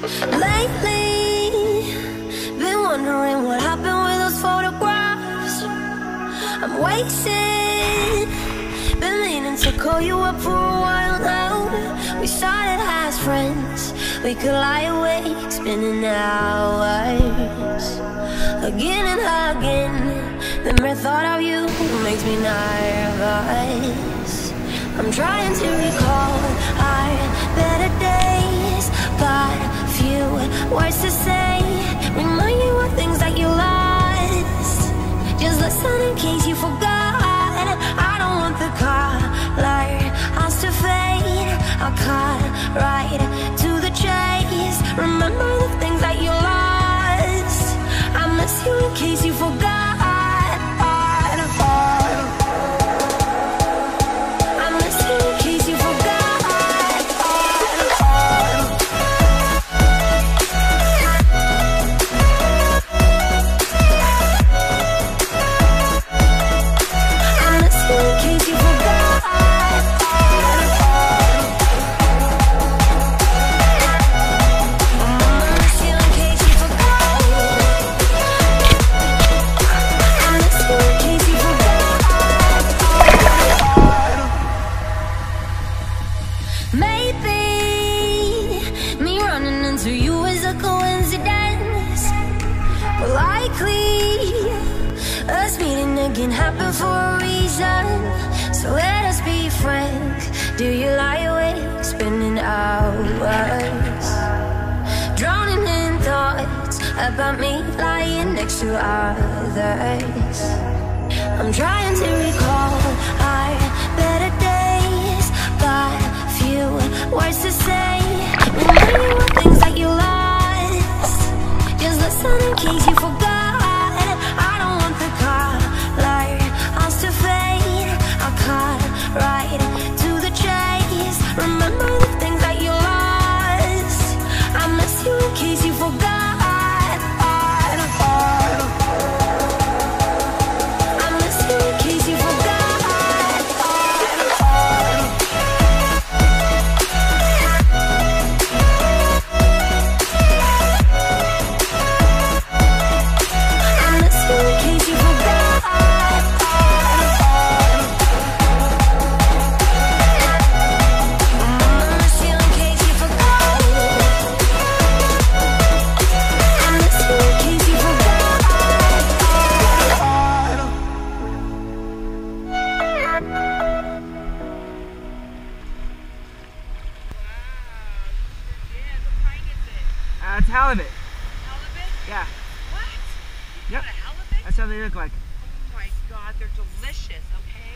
Lately, been wondering what happened with those photographs. I'm wasted. Been meaning to call you up for a while now. We started as friends. We could lie awake, spending hours again and again. The mere thought of you makes me nervous. I'm trying to recall our better days, words to say. Remind you of things that you lost. Just listen in case you forgot. Maybe me running into you is a coincidence. But likely us meeting again happened for a reason. About me lying next to others? I'm trying to recall our better days, but few words to say. Remind you of things that you lost. Just listen in case you forgot. I don't want the color us to fade. I'll cut right to the chase. Remember the things that you lost. I miss you in case you forgot. Halibut. Halibut? Yeah, What? You Yep. got a halibut? that's how they look like. Oh my god, they're delicious, okay?